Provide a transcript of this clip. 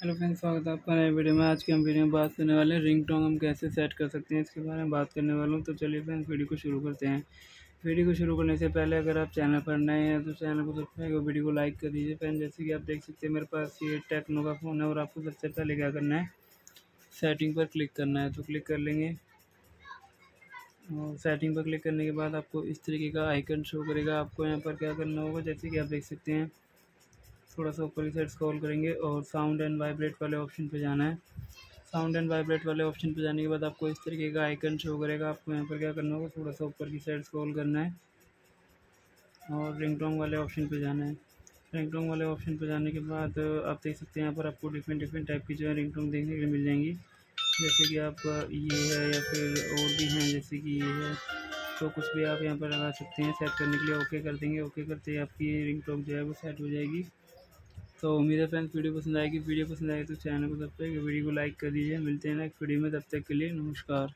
Hello friends, स्वागत है आपका नए वीडियो में। आज की हम वीडियो में बात करने वाले हैं रिंग टोंग हम कैसे सेट कर सकते हैं इसके बारे में बात करने वाला हूँ। तो चलिए फ्रेंड्स, वीडियो को शुरू करते हैं। वीडियो को शुरू करने से पहले अगर आप चैनल पर नए हैं तो चैनल को सब्सक्राइब और वीडियो को लाइक कर दीजिए। फ्रेंड जैसे कि आप देख सकते हैं, मेरे पास ये टेक्नो का फ़ोन है और आपको सबसे पहले क्या करना है, सेटिंग पर क्लिक करना है। तो क्लिक कर लेंगे और सेटिंग पर क्लिक करने के बाद आपको इस तरीके का आइकन शो करेगा। आपको यहाँ पर क्या करना होगा, जैसे कि आप देख सकते हैं थोड़ा सा ऊपर की साइड स्क्रॉल करेंगे और साउंड एंड वाइब्रेट वाले ऑप्शन पे जाना है। साउंड एंड वाइब्रेट वाले ऑप्शन पे जाने के बाद आपको इस तरीके का आइकन शो करेगा। आपको यहाँ पर क्या करना होगा? थोड़ा सा ऊपर की साइड स्क्रॉल करना है और रिंगटोंग वाले ऑप्शन पे जाना है। रिंगटोंग वाले ऑप्शन पे जाने के बाद आप देख सकते हैं यहाँ पर आपको डिफरेंट डिफरेंट टाइप की जो है रिंगटोंग देखने के लिए मिल जाएँगी। जैसे कि आप ये है या फिर और भी हैं, जैसे कि ये है। तो कुछ भी आप यहाँ पर लगा सकते हैं। सेट करने के लिए ओके कर देंगे। ओके करते ही आपकी रिंग टोक जो है वो सेट हो जाएगी। तो उम्मीद है फ्रेंड्स वीडियो पसंद आएगी वीडियो पसंद आएगी तो चैनल को सब्सक्राइब वीडियो को लाइक कर दीजिए। मिलते हैं नेक्स्ट वीडियो में, तब तक के लिए नमस्कार।